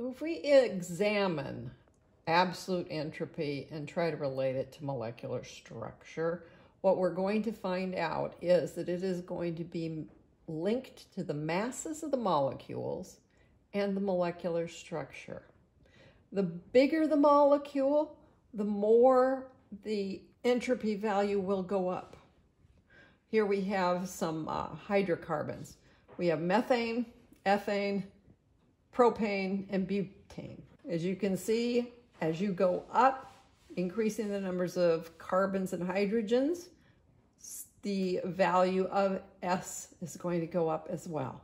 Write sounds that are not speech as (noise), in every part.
If we examine absolute entropy and try to relate it to molecular structure, what we're going to find out is that it is going to be linked to the masses of the molecules and the molecular structure. The bigger the molecule, the more the entropy value will go up. Here we have some uh, hydrocarbons. We have methane, ethane, propane, and butane. As you can see, as you go up, increasing the numbers of carbons and hydrogens, the value of S is going to go up as well.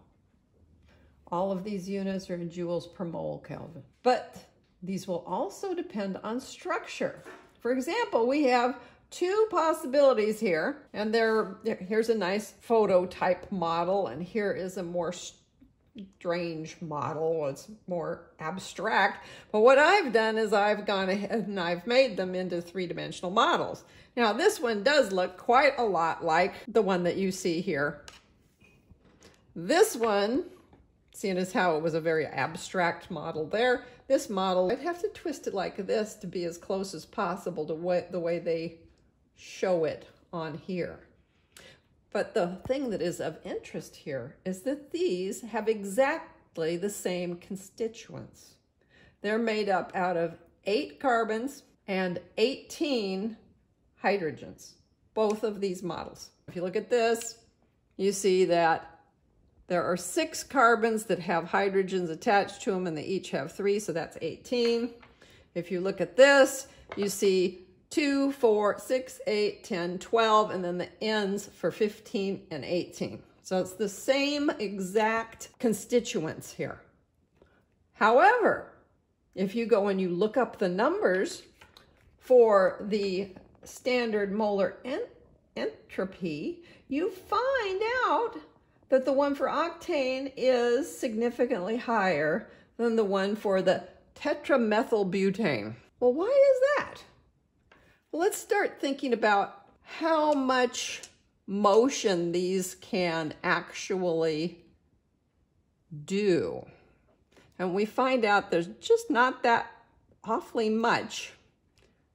All of these units are in joules per mole Kelvin. But these will also depend on structure. For example, we have two possibilities here, and there here's a nice photo type model, and here is a more strange model. It's more abstract. But what I've done is I've gone ahead and I've made them into three-dimensional models. Now this one does look quite a lot like the one that you see here. This one, seeing as how it was a very abstract model there, this model, I'd have to twist it like this to be as close as possible to what the way they show it on here. But the thing that is of interest here is that these have exactly the same constituents. They're made up out of eight carbons and 18 hydrogens, both of these models. If you look at this, you see that there are six carbons that have hydrogens attached to them and they each have three, so that's 18. If you look at this, you see 2, 4, 6, 8, 10, 12, and then the ends for 15 and 18. So it's the same exact constituents here. However, if you go and you look up the numbers for the standard molar ent entropy, you find out that the one for octane is significantly higher than the one for the tetramethylbutane. Well, why is that? Let's start thinking about how much motion these can actually do. And we find out there's just not that awfully much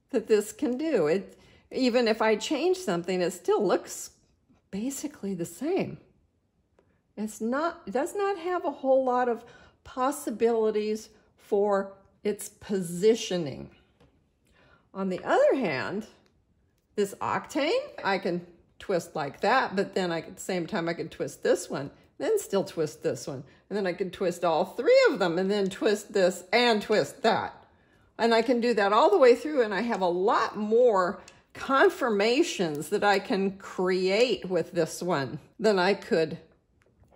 that this can do. It, even if I change something, it still looks basically the same. It's not, it does not have a whole lot of possibilities for its positioning. On the other hand, this octane, I can twist like that, but then I, at the same time, I can twist this one, then still twist this one. And then I can twist all three of them and then twist this and twist that. And I can do that all the way through and I have a lot more conformations that I can create with this one than I could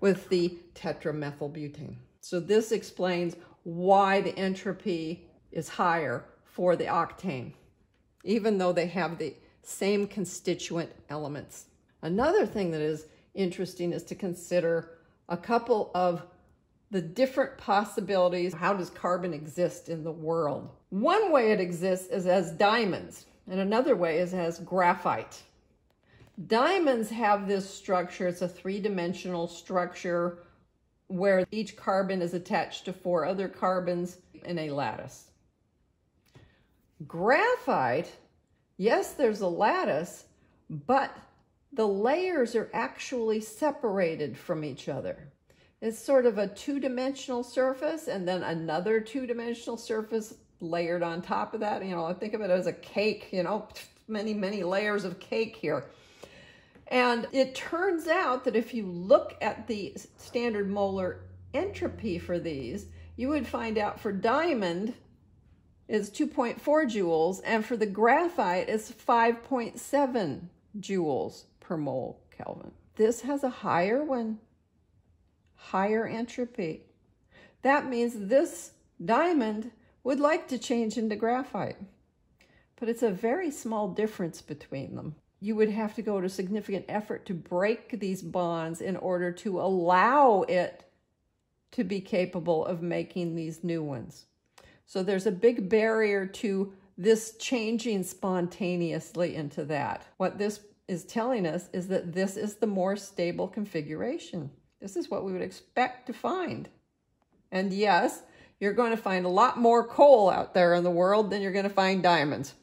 with the tetramethylbutane. So this explains why the entropy is higher for the octane even though they have the same constituent elements. Another thing that is interesting is to consider a couple of the different possibilities. How does carbon exist in the world? One way it exists is as diamonds, and another way is as graphite. Diamonds have this structure. It's a three-dimensional structure where each carbon is attached to four other carbons in a lattice. Graphite, yes, there's a lattice, but the layers are actually separated from each other. It's sort of a two-dimensional surface and then another two-dimensional surface layered on top of that. You know, I think of it as a cake, you know, (laughs) many, many layers of cake here. And it turns out that if you look at the standard molar entropy for these, you would find out for diamond, is 2.4 joules, and for the graphite, it's 5.7 joules per mole Kelvin. This has a higher one, higher entropy. That means this diamond would like to change into graphite, but it's a very small difference between them. You would have to go to significant effort to break these bonds in order to allow it to be capable of making these new ones. So there's a big barrier to this changing spontaneously into that. What this is telling us is that this is the more stable configuration. This is what we would expect to find. And yes, you're going to find a lot more coal out there in the world than you're going to find diamonds.